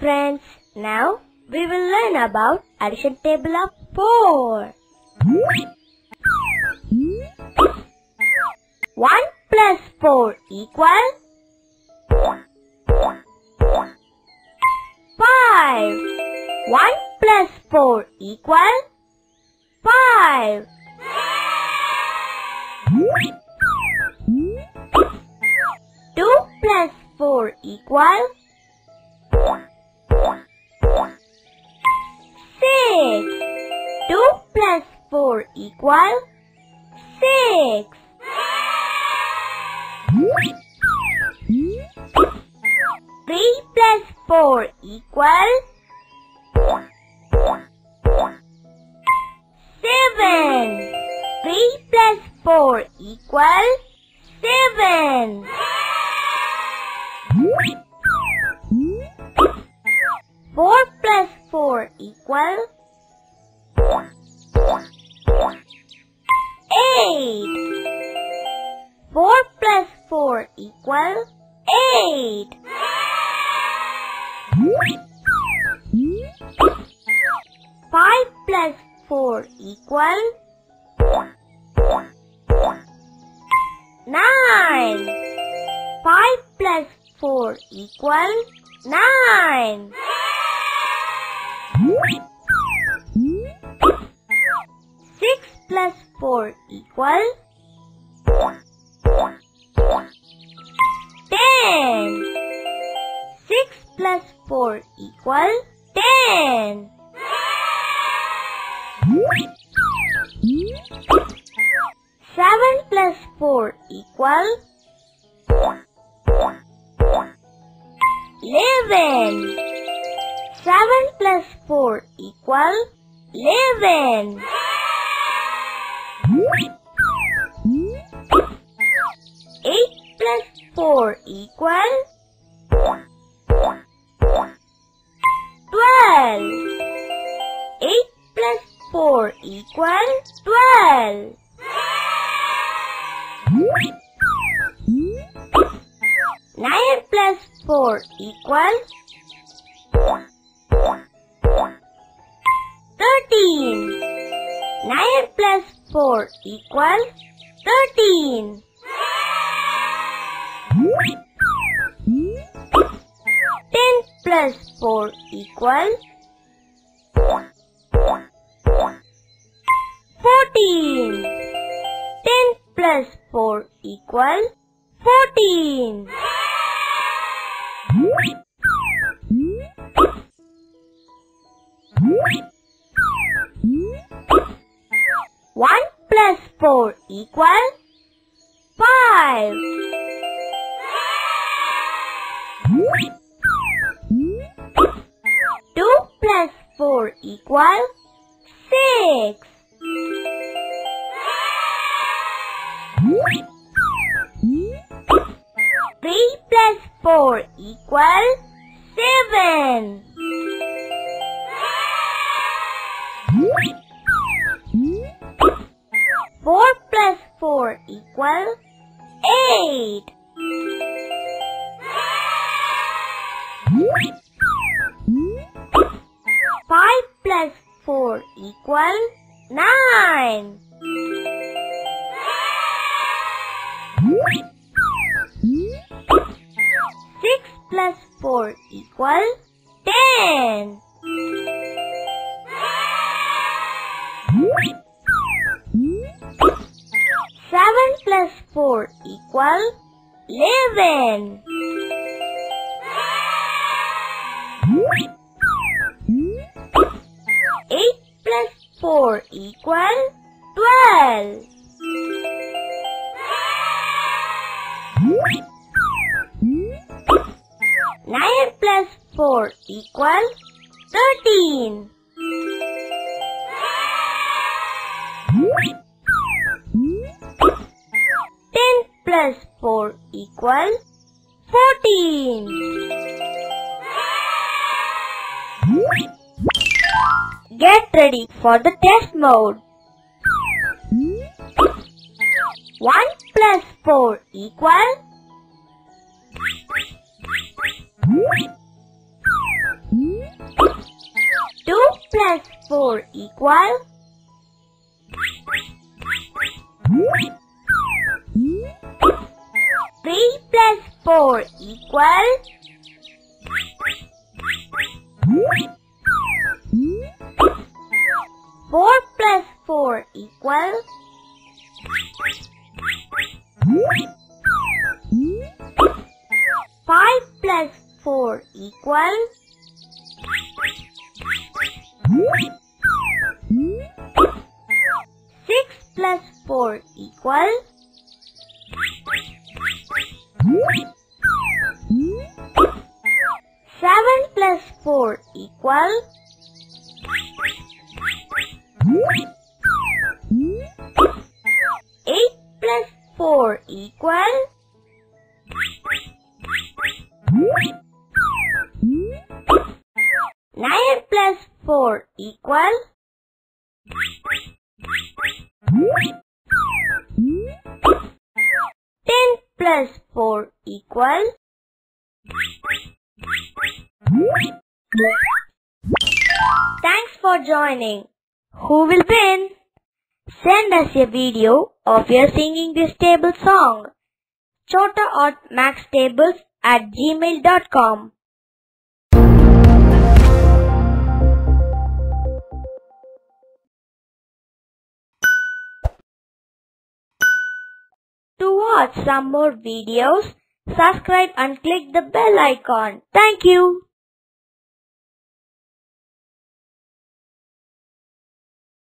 friends, now we will learn about addition table of 4. 1 plus 4 equal 5. 1 plus 4 equal 5. 2 plus 4 equal 4 equal 6. 3 plus 4 equal 7. 3 plus 4 equal 7. 4 equal 8. 5 plus 4 equal 9. 5 plus 4 equal 9. 6 plus 4 equal 10. 6 plus 4 equal 10. 7 plus 4 equal 11. 7 plus 4 equal 11. 8 4 equal 12. 8 plus 4 equal 12. 9 plus 4 equal 13. 9 plus 4 equal 13. 10 plus 4 equal 14. 10 plus 4 equal 14. 1 plus 4 equal 5. 2 plus 4 equals 6. Plus 4 equal 9. 6 plus 4 equal 10. 7 plus 4 equal 11. Equal 12. 9 plus 4 equal 13. 10 plus 4 equal 14. Get ready for the test mode. 1 plus 4 equals 2 plus 4 equals 3 plus 4 equals 4 plus 4 equals... 5 plus 4 equals... 6 plus 4 equals... 7 plus 4 equals... 8 plus 4 equal 9 plus 4 equal 10 plus 4 equal. Thanks for joining. Who will win? Send us a video of your singing this table song. Chhota Art Maths Tables at gmail.com. To watch some more videos, subscribe and click the bell icon. Thank you.